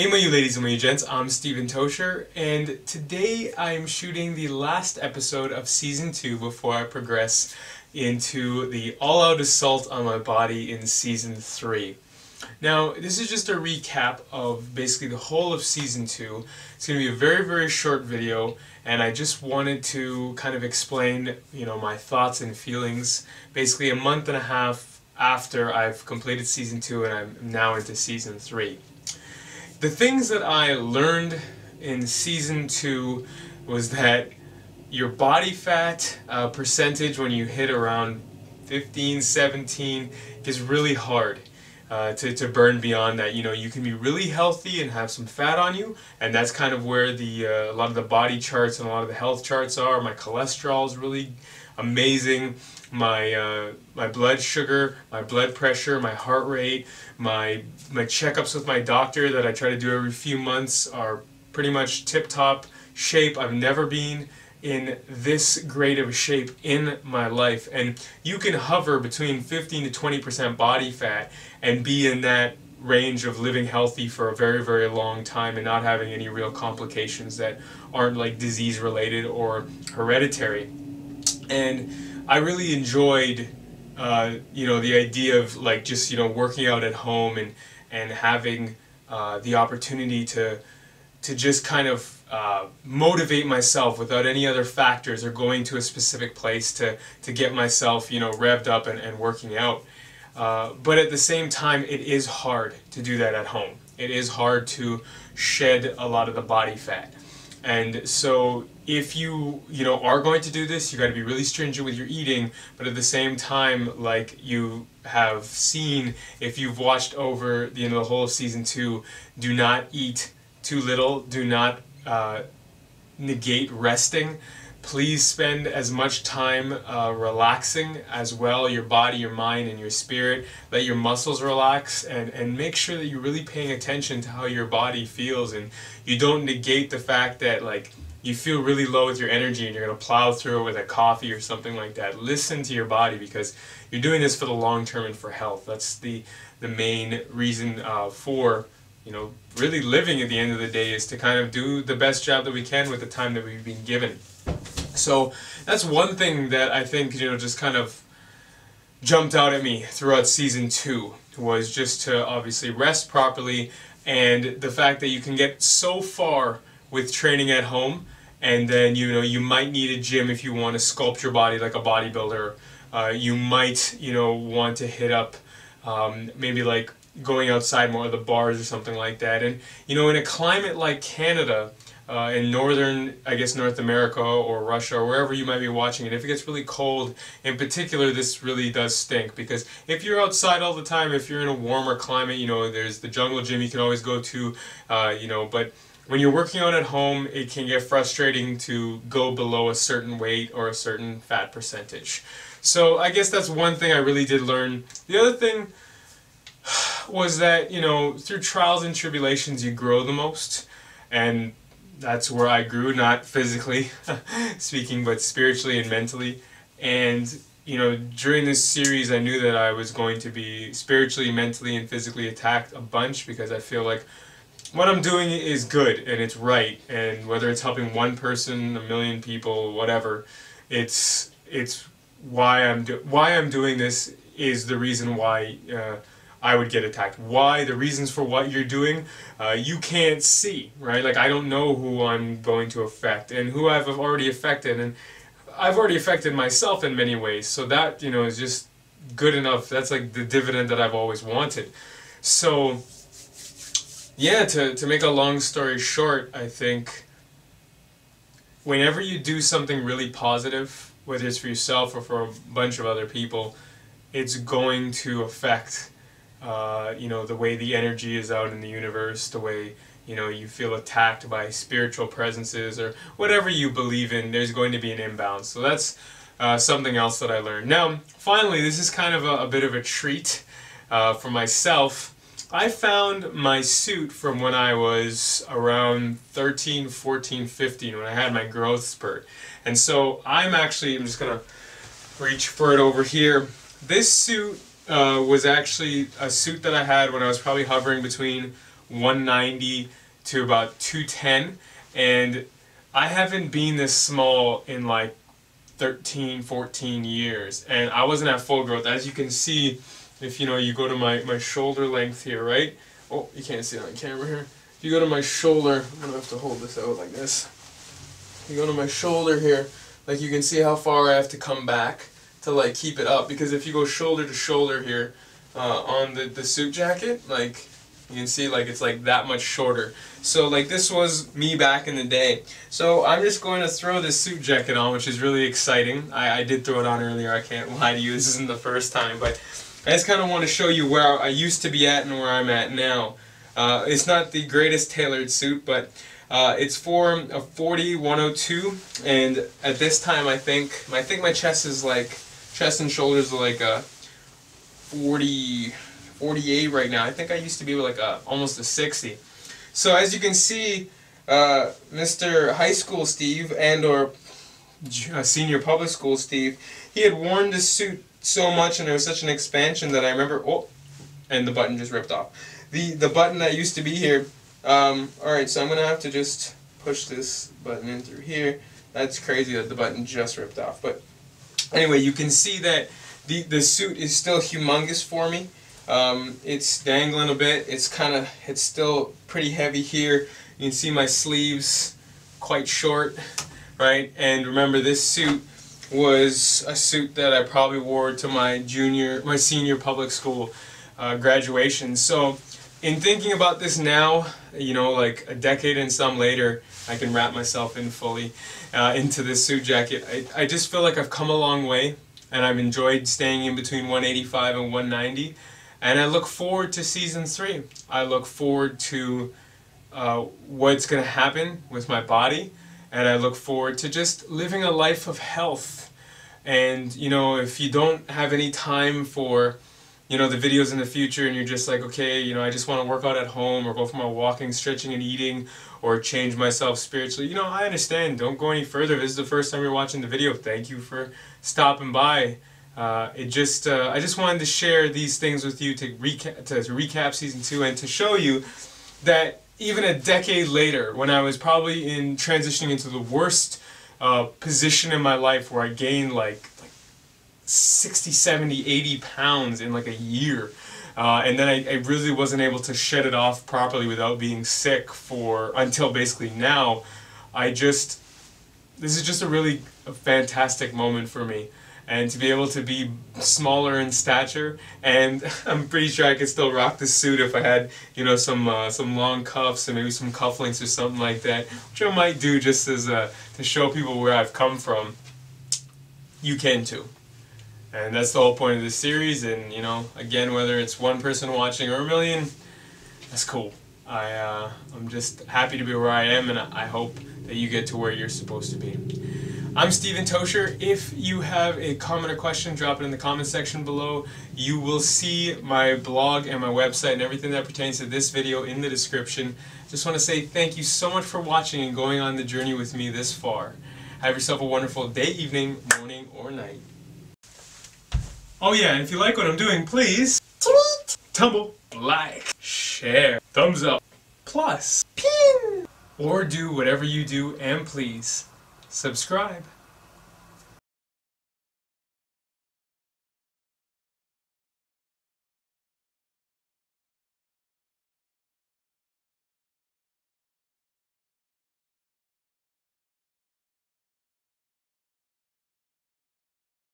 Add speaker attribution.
Speaker 1: Hey my you ladies and my you gents, I'm Steven Tocher and today I'm shooting the last episode of season 2 before I progress into the all-out assault on my body in season 3. Now this is just a recap of basically the whole of season 2. It's going to be a very very short video and I just wanted to kind of explain you know my thoughts and feelings basically a month and a half after I've completed season 2 and I'm now into season 3. The things that I learned in season two was that your body fat uh, percentage when you hit around 15, 17 is really hard. Uh, to, to burn beyond that. You know, you can be really healthy and have some fat on you, and that's kind of where the uh, a lot of the body charts and a lot of the health charts are. My cholesterol is really amazing. My uh, my blood sugar, my blood pressure, my heart rate, my my checkups with my doctor that I try to do every few months are pretty much tip top shape. I've never been in this great of a shape in my life and you can hover between 15 to 20 percent body fat and be in that range of living healthy for a very very long time and not having any real complications that aren't like disease related or hereditary and I really enjoyed, uh, you know, the idea of like just you know working out at home and and having uh, the opportunity to to just kind of uh, motivate myself without any other factors or going to a specific place to to get myself you know revved up and, and working out. Uh, but at the same time, it is hard to do that at home. It is hard to shed a lot of the body fat. And so if you you know are going to do this, you got to be really stringent with your eating, but at the same time, like you have seen, if you've watched over the end of the whole of season two, do not eat too little. Do not uh, negate resting please spend as much time uh, relaxing as well your body your mind and your spirit. Let your muscles relax and and make sure that you're really paying attention to how your body feels and you don't negate the fact that like you feel really low with your energy and you're going to plow through it with a coffee or something like that. Listen to your body because you're doing this for the long term and for health. That's the the main reason uh, for you know really living at the end of the day is to kind of do the best job that we can with the time that we've been given. So that's one thing that I think, you know, just kind of jumped out at me throughout season two was just to obviously rest properly and the fact that you can get so far with training at home and then you know you might need a gym if you want to sculpt your body like a bodybuilder. Uh, you might you know want to hit up um, maybe like going outside more the bars or something like that and you know in a climate like Canada uh, in northern, I guess, North America or Russia or wherever you might be watching it, if it gets really cold, in particular, this really does stink because if you're outside all the time, if you're in a warmer climate, you know, there's the jungle gym you can always go to, uh, you know, but when you're working out at home, it can get frustrating to go below a certain weight or a certain fat percentage. So I guess that's one thing I really did learn. The other thing was that, you know, through trials and tribulations, you grow the most. And that's where I grew, not physically speaking, but spiritually and mentally. And you know, during this series, I knew that I was going to be spiritually, mentally, and physically attacked a bunch because I feel like what I'm doing is good and it's right, and whether it's helping one person, a million people, whatever, it's it's why I'm why I'm doing this is the reason why. Uh, I would get attacked. Why? The reasons for what you're doing, uh, you can't see, right? Like I don't know who I'm going to affect and who I've already affected, and I've already affected myself in many ways. So that you know is just good enough. That's like the dividend that I've always wanted. So yeah, to to make a long story short, I think whenever you do something really positive, whether it's for yourself or for a bunch of other people, it's going to affect uh, you know, the way the energy is out in the universe, the way, you know, you feel attacked by spiritual presences or whatever you believe in, there's going to be an imbalance. So that's uh, something else that I learned. Now, finally, this is kind of a, a bit of a treat uh, for myself. I found my suit from when I was around 13, 14, 15, when I had my growth spurt. And so I'm actually, I'm just going to reach for it over here. This suit uh, was actually a suit that I had when I was probably hovering between 190 to about 210 and I haven't been this small in like 13 14 years. And I wasn't at full growth. As you can see if you know you go to my my shoulder length here right? Oh you can't see it on camera here. If you go to my shoulder I'm gonna have to hold this out like this. You go to my shoulder here like you can see how far I have to come back to like keep it up. Because if you go shoulder to shoulder here uh, on the, the suit jacket like you can see like it's like that much shorter. So like this was me back in the day. So I'm just going to throw this suit jacket on which is really exciting. I, I did throw it on earlier. I can't lie to you. This isn't the first time but I just kind of want to show you where I used to be at and where I'm at now. Uh, it's not the greatest tailored suit but uh, it's for a 40 102 and at this time I think I think my chest is like chest and shoulders are like a 40 48 right now I think I used to be like a almost a 60 so as you can see uh, Mr. High School Steve and or uh, Senior Public School Steve he had worn this suit so much and there was such an expansion that I remember oh and the button just ripped off the the button that used to be here um, Alright, so I'm going to have to just push this button in through here. That's crazy that the button just ripped off. But anyway, you can see that the, the suit is still humongous for me. Um, it's dangling a bit. It's kind of, it's still pretty heavy here. You can see my sleeves quite short, right? And remember, this suit was a suit that I probably wore to my junior, my senior public school uh, graduation. So in thinking about this now, you know, like a decade and some later, I can wrap myself in fully uh, into this suit jacket. I, I just feel like I've come a long way and I've enjoyed staying in between 185 and 190 and I look forward to season three. I look forward to uh, what's going to happen with my body and I look forward to just living a life of health and you know if you don't have any time for you know, the videos in the future and you're just like, okay, you know, I just want to work out at home or go for my walking, stretching and eating or change myself spiritually, you know, I understand. Don't go any further. This is the first time you're watching the video. Thank you for stopping by. Uh, it just, uh, I just wanted to share these things with you to recap, to, recap season two and to show you that even a decade later, when I was probably in transitioning into the worst uh, position in my life where I gained like 60, 70, 80 pounds in like a year. Uh, and then I, I, really wasn't able to shed it off properly without being sick for until basically now. I just, this is just a really fantastic moment for me. And to be able to be smaller in stature, and I'm pretty sure I could still rock this suit if I had, you know, some uh, some long cuffs and maybe some cufflinks or something like that, which I might do just as uh, to show people where I've come from. You can too. And that's the whole point of this series, and you know, again, whether it's one person watching or a million, that's cool. I, uh, I'm just happy to be where I am, and I hope that you get to where you're supposed to be. I'm Steven Tocher. If you have a comment or question, drop it in the comment section below. You will see my blog and my website and everything that pertains to this video in the description. Just want to say thank you so much for watching and going on the journey with me this far. Have yourself a wonderful day, evening, morning, or night. Oh yeah, and if you like what I'm doing, please tweet, tumble, like, share, thumbs up, plus, pin, or do whatever you do and please subscribe.